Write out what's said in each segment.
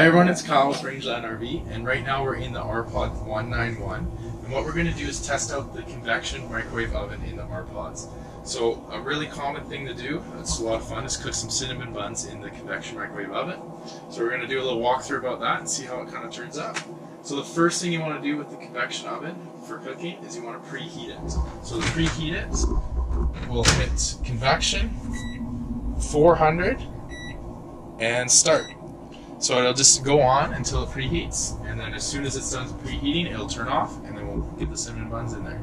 Hi everyone, it's Kyle with Rangeland RV, and right now we're in the RPod 191. And what we're going to do is test out the convection microwave oven in the RPods. So a really common thing to do, it's a lot of fun, is cook some cinnamon buns in the convection microwave oven. So we're going to do a little walkthrough about that and see how it kind of turns out. So the first thing you want to do with the convection oven for cooking is you want to preheat it. So to preheat it, we'll hit convection, 400, and start. So it'll just go on until it preheats, and then as soon as it's done preheating, it'll turn off, and then we'll get the cinnamon buns in there.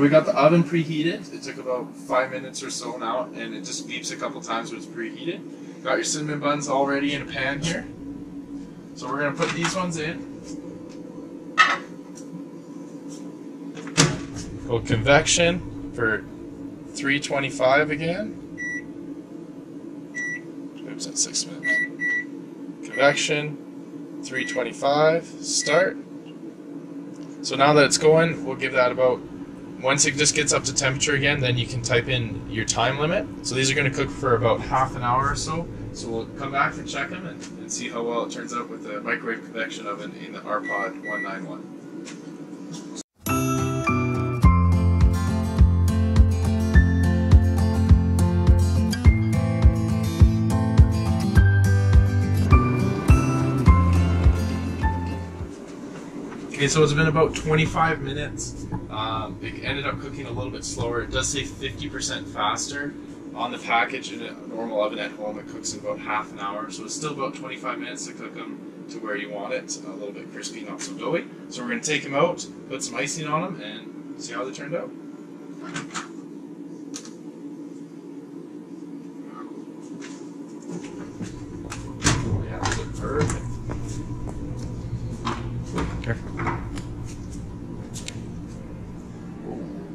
So we got the oven preheated. It took about five minutes or so now, and it just beeps a couple times when it's preheated. Got your cinnamon buns already in a pan here. So we're gonna put these ones in. Go convection for 325 again. Oops, that's six minutes. Convection, 325, start. So now that it's going, we'll give that about once it just gets up to temperature again, then you can type in your time limit. So these are going to cook for about half an hour or so. So we'll come back and check them and, and see how well it turns out with the microwave convection oven in the RPod 191. Okay, so it's been about 25 minutes. Um, it ended up cooking a little bit slower. It does say 50% faster on the package. In a normal oven at home, it cooks in about half an hour. So it's still about 25 minutes to cook them to where you want it. A little bit crispy, not so doughy. So we're going to take them out, put some icing on them, and see how they turned out.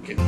Okay.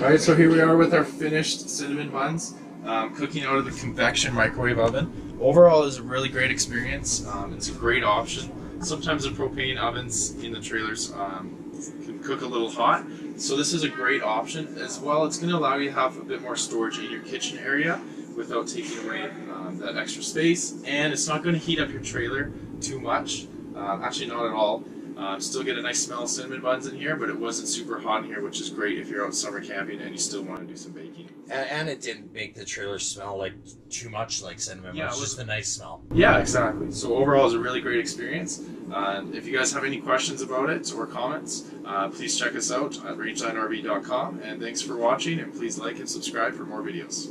Alright, so here we are with our finished cinnamon buns, um, cooking out of the convection microwave oven. Overall, is a really great experience. Um, it's a great option. Sometimes the propane ovens in the trailers um, can cook a little hot, so this is a great option. As well, it's going to allow you to have a bit more storage in your kitchen area without taking away um, that extra space, and it's not going to heat up your trailer too much. Um, actually, not at all. Um, still get a nice smell of cinnamon buns in here, but it wasn't super hot in here, which is great if you're out summer camping and you still want to do some baking. And, and it didn't make the trailer smell like too much like cinnamon. Yeah, Yeah, it was- just a nice smell. Yeah, exactly. So overall, it's a really great experience. Uh, if you guys have any questions about it or comments, uh, please check us out at rangelandrv.com. And thanks for watching, and please like and subscribe for more videos.